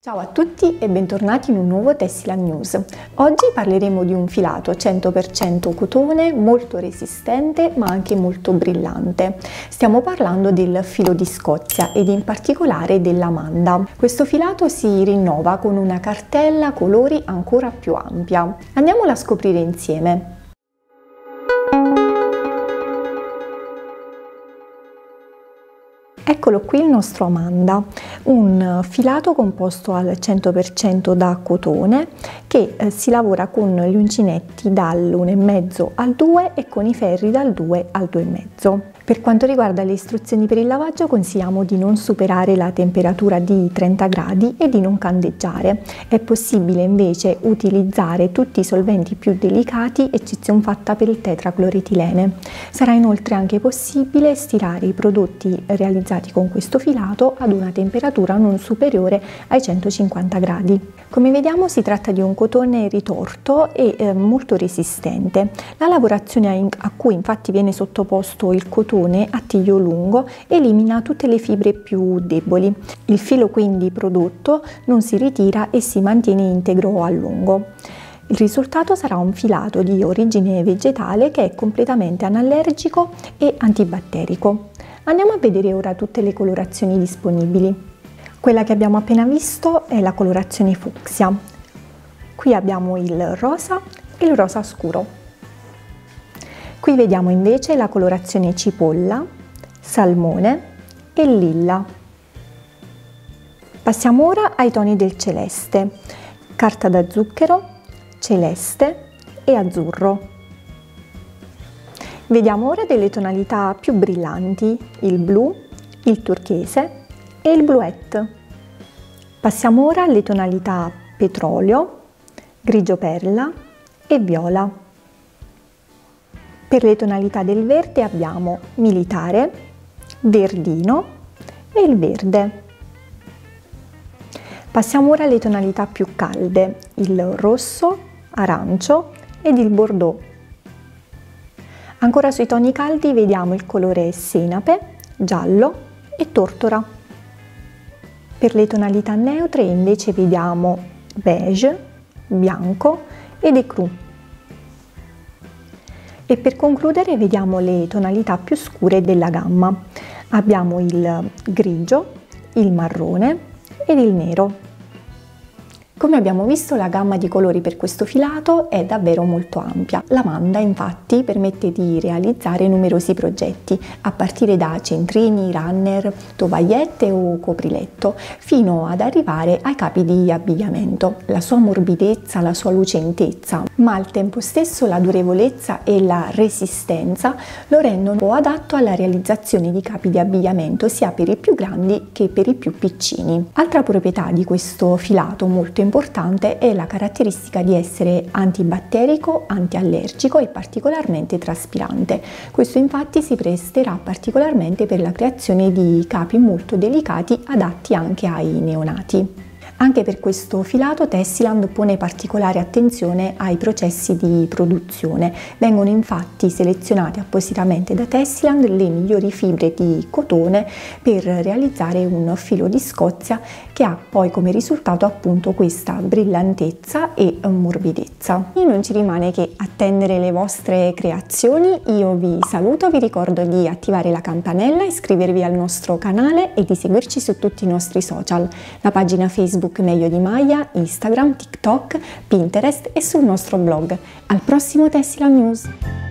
Ciao a tutti e bentornati in un nuovo Tessila News. Oggi parleremo di un filato 100% cotone molto resistente ma anche molto brillante. Stiamo parlando del filo di Scozia ed in particolare dell'amanda. Questo filato si rinnova con una cartella colori ancora più ampia. Andiamola a scoprire insieme. Eccolo qui il nostro Amanda, un filato composto al 100% da cotone che eh, si lavora con gli uncinetti dall'1,5 al 2 e con i ferri dal 2 al 2,5. Per quanto riguarda le istruzioni per il lavaggio consigliamo di non superare la temperatura di 30 gradi e di non candeggiare. È possibile invece utilizzare tutti i solventi più delicati, eccezione fatta per il tetracloretilene. Sarà inoltre anche possibile stirare i prodotti realizzati con questo filato ad una temperatura non superiore ai 150 gradi. Come vediamo si tratta di un cotone ritorto e eh, molto resistente. La lavorazione a cui infatti viene sottoposto il cotone cotone a tiglio lungo elimina tutte le fibre più deboli. Il filo quindi prodotto non si ritira e si mantiene integro a lungo. Il risultato sarà un filato di origine vegetale che è completamente anallergico e antibatterico. Andiamo a vedere ora tutte le colorazioni disponibili. Quella che abbiamo appena visto è la colorazione fucsia. Qui abbiamo il rosa e il rosa scuro. Qui vediamo invece la colorazione cipolla, salmone e lilla. Passiamo ora ai toni del celeste, carta da zucchero, celeste e azzurro. Vediamo ora delle tonalità più brillanti, il blu, il turchese e il bluette. Passiamo ora alle tonalità petrolio, grigio perla e viola. Per le tonalità del verde abbiamo militare, verdino e il verde. Passiamo ora alle tonalità più calde, il rosso, arancio ed il bordeaux. Ancora sui toni caldi vediamo il colore senape, giallo e tortora. Per le tonalità neutre invece vediamo beige, bianco ed ecru. E per concludere vediamo le tonalità più scure della gamma. Abbiamo il grigio, il marrone ed il nero. Come abbiamo visto la gamma di colori per questo filato è davvero molto ampia. La manda infatti permette di realizzare numerosi progetti a partire da centrini, runner, tovagliette o copriletto fino ad arrivare ai capi di abbigliamento. La sua morbidezza, la sua lucentezza ma al tempo stesso la durevolezza e la resistenza lo rendono adatto alla realizzazione di capi di abbigliamento sia per i più grandi che per i più piccini. Altra proprietà di questo filato molto importante importante è la caratteristica di essere antibatterico, antiallergico e particolarmente traspirante. Questo infatti si presterà particolarmente per la creazione di capi molto delicati adatti anche ai neonati. Anche per questo filato Tessiland pone particolare attenzione ai processi di produzione. Vengono infatti selezionate appositamente da Tessiland le migliori fibre di cotone per realizzare un filo di Scozia che ha poi come risultato appunto questa brillantezza e morbidezza. E non ci rimane che attendere le vostre creazioni. Io vi saluto, vi ricordo di attivare la campanella, iscrivervi al nostro canale e di seguirci su tutti i nostri social, la pagina Facebook Facebook Meglio di Maya, Instagram, TikTok, Pinterest e sul nostro blog. Al prossimo Tessila News!